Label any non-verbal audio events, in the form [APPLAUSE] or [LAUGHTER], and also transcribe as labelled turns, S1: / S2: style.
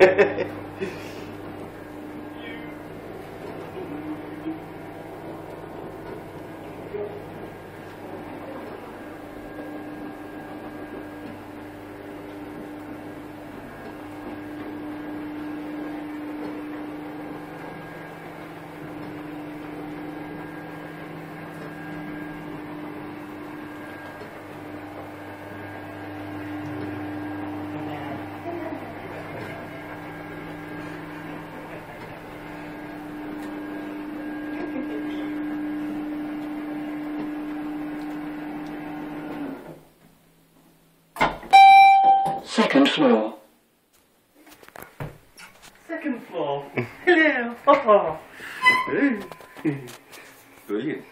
S1: Yeah. [LAUGHS] Second floor.
S2: Second floor. Hello. [LAUGHS]
S3: Brilliant.